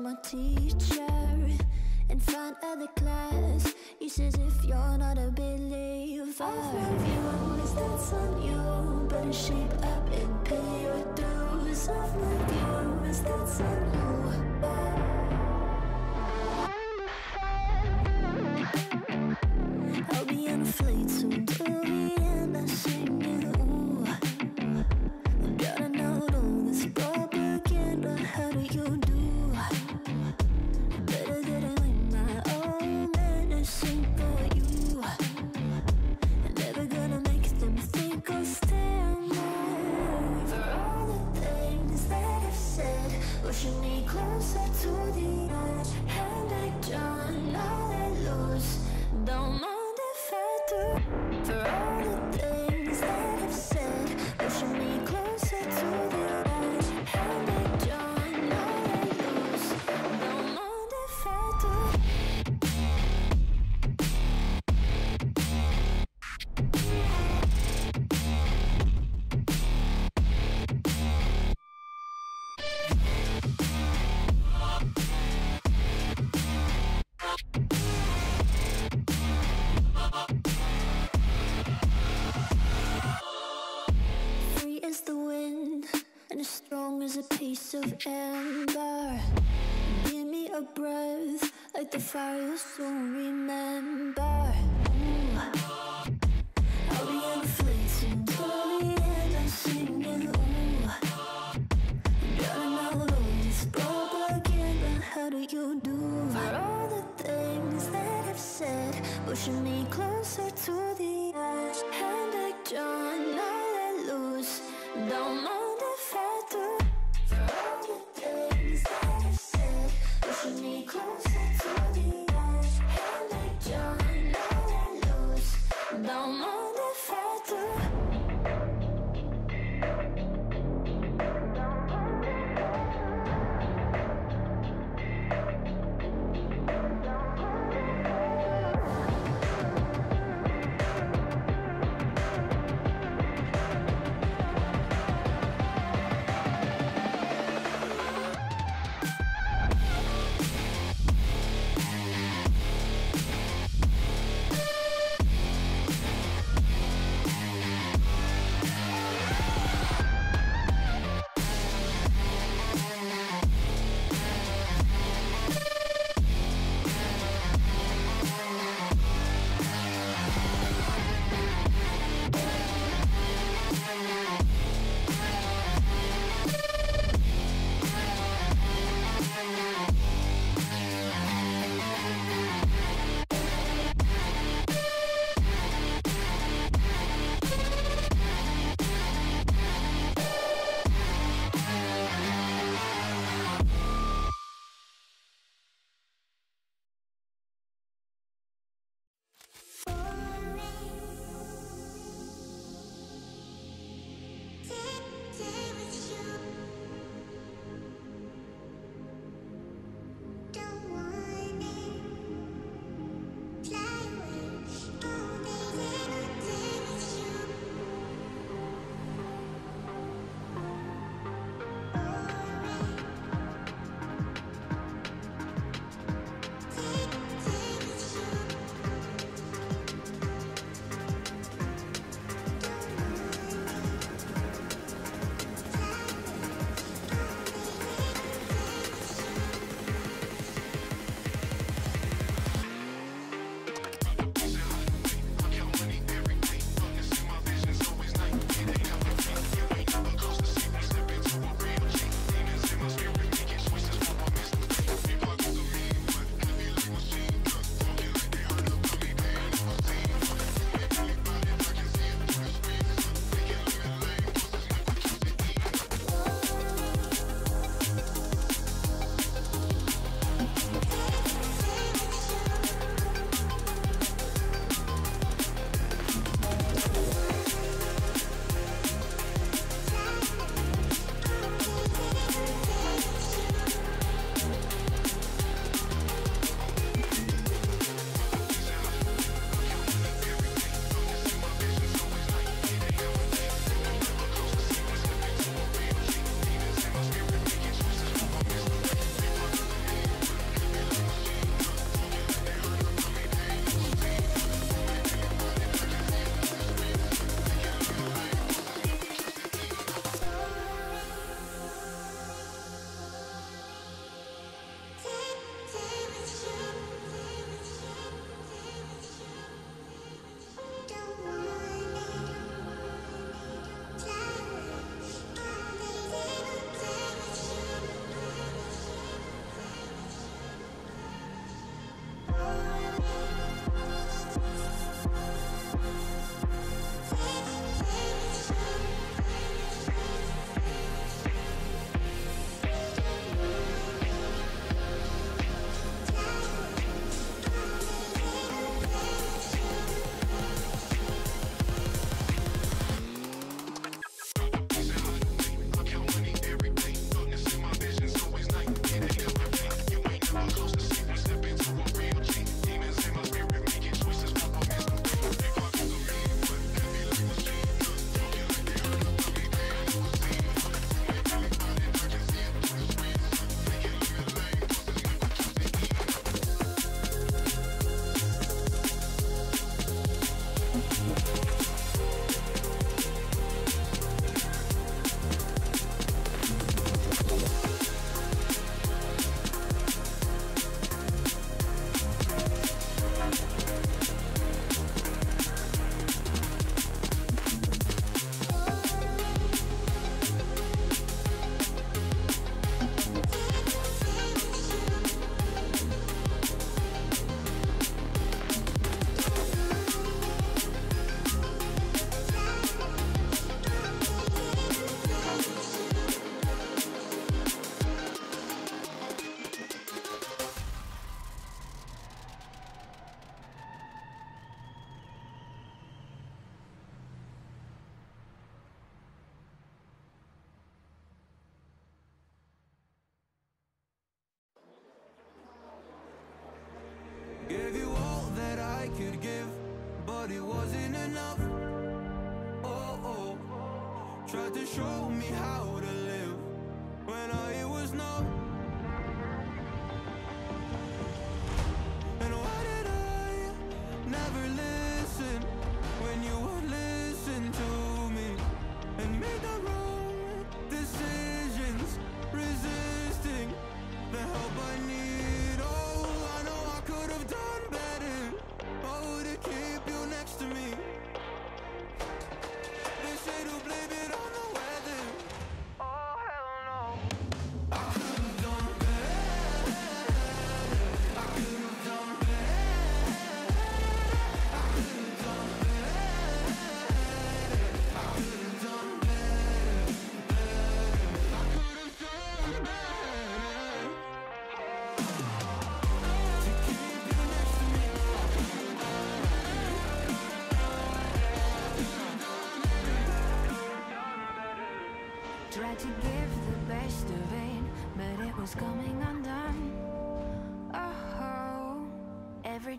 my teacher in front of the class. He says if you're not a believer, I've loved you always, that's on you. Better shape up and pay your dues. I've loved you always, that's on you. of amber. Give me a breath Like the fire you'll soon remember.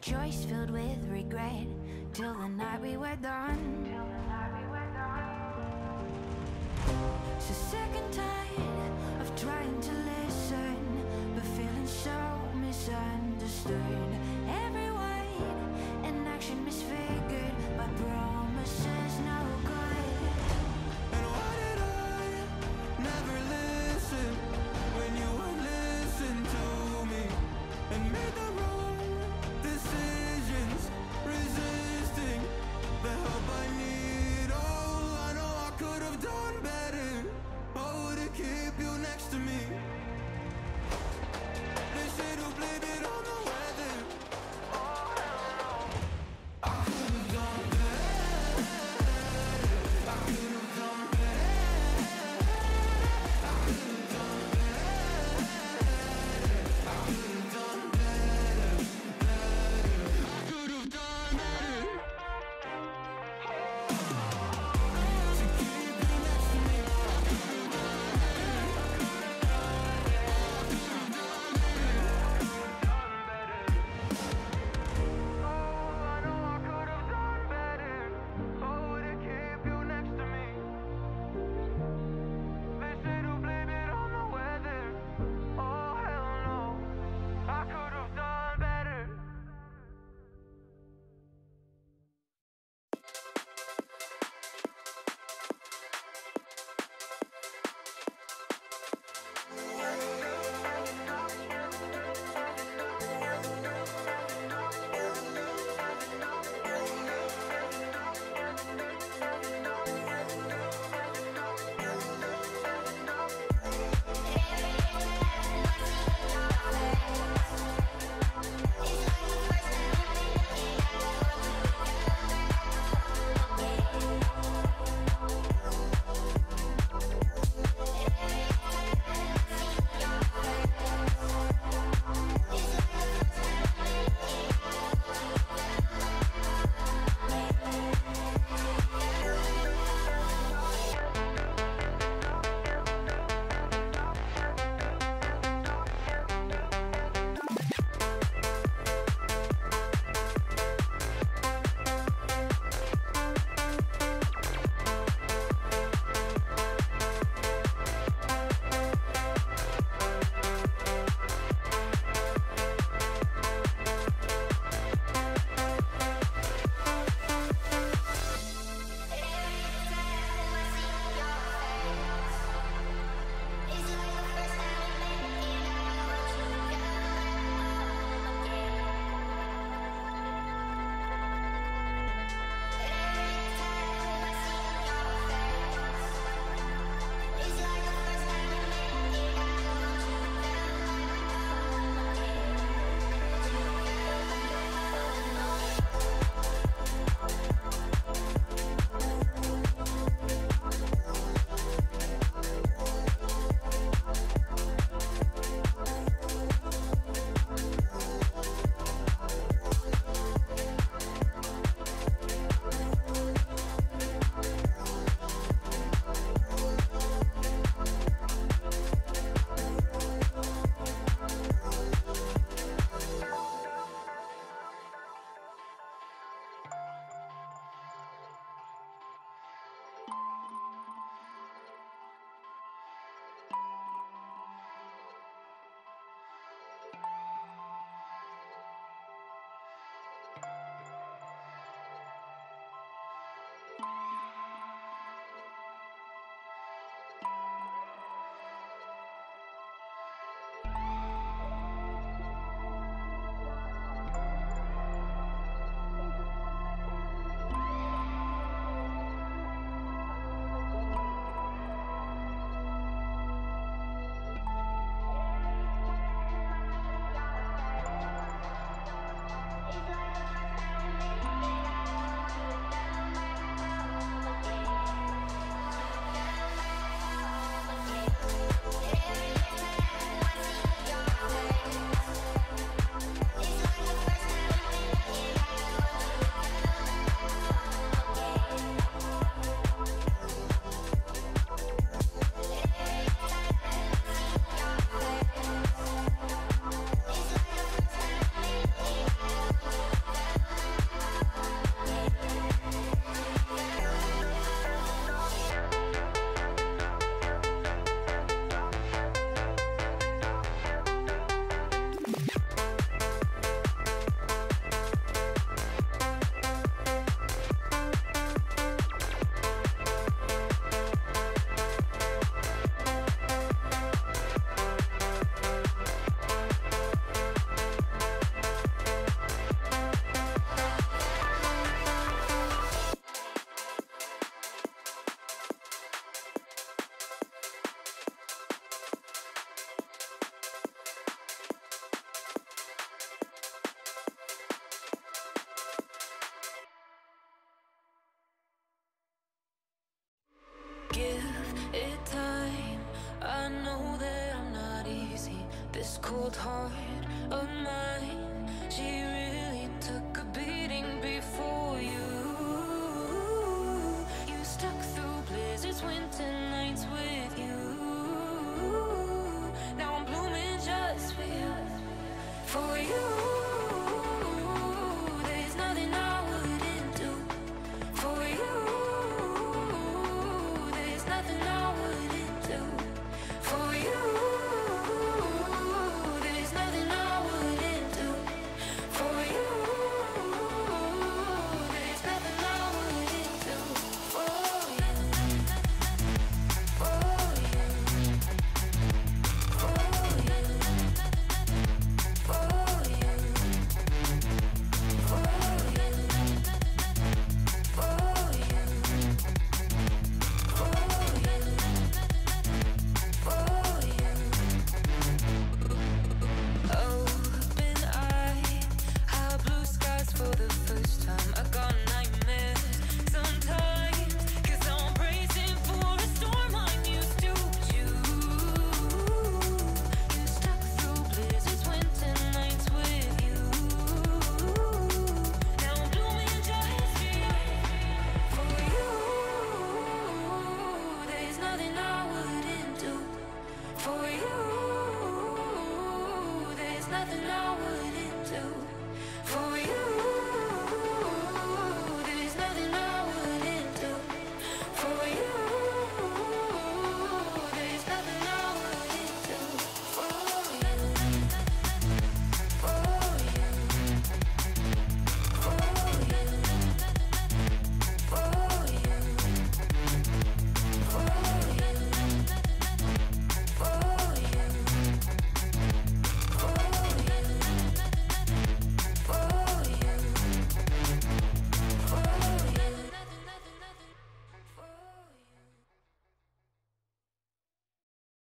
choice filled with regret till the night we were done. So sick and tired of trying to listen, but feeling so misunderstood.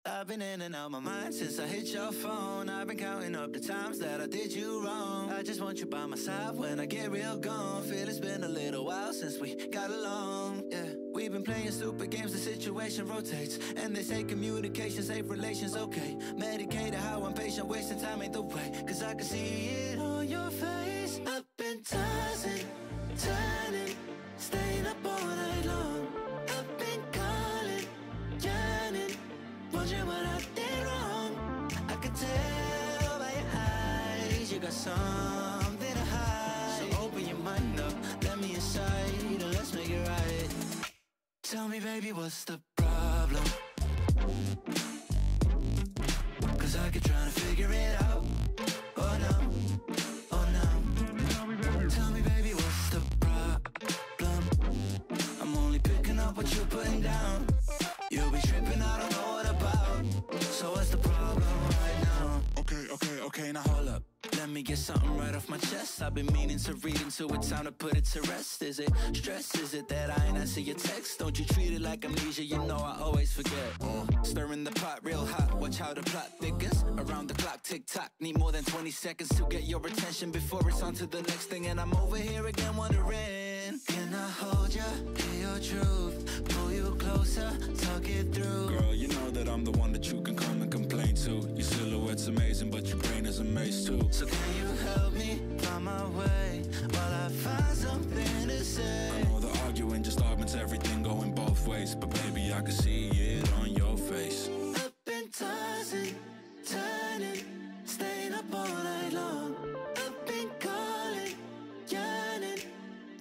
I've been in and out my mind since I hit your phone. I've been counting up the times that I did you wrong. I just want you by my side when I get real gone. Feel it's been a little while since we got along. Yeah, we've been playing stupid games, the situation rotates. And they say communication, safe relations, okay. Medicated, how I'm patient, wasting time ain't the way. Cause I can see it on your face. I've been tossing, got something to hide. So open your mind up, let me inside, and let's make it right. Tell me, baby, what's the to read into it, time to put it to rest. Is it stress? Is it that I ain't answer your text? Don't you treat it like amnesia? You know I always forget. Uh, stirring the pot real hot. Watch how the plot thickens. Around the clock, tick tock. Need more than 20 seconds to get your attention before it's on to the next thing. And I'm over here again wondering Can I hold you? Hear your truth. Pull you closer, talk it through. Girl, you know that I'm the one that you can come complain. Your silhouette's amazing, but your brain is a maze too. So can you help me find my way while I find something to say? I know the arguing just augments everything going both ways, but baby, I can see it on your face. I've been tossing, turning, staying up all night long. I've been calling, yearning,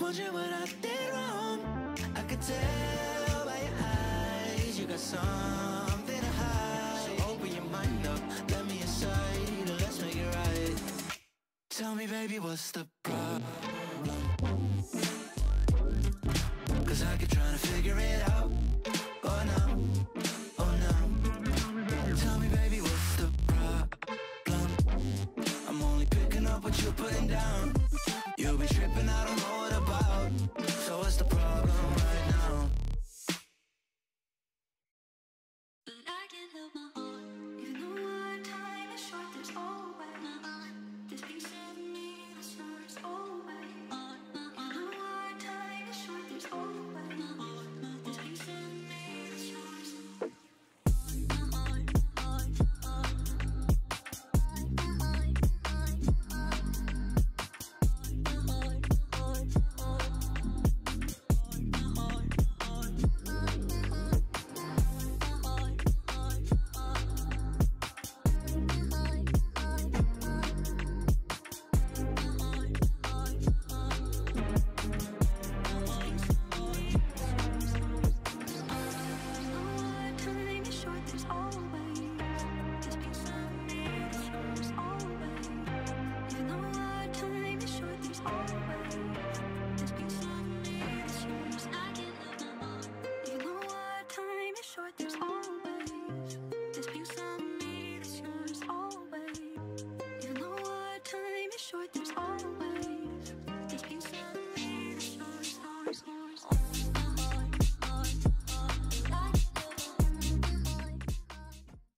wondering what I did wrong. I could tell by your eyes you got something baby, what's the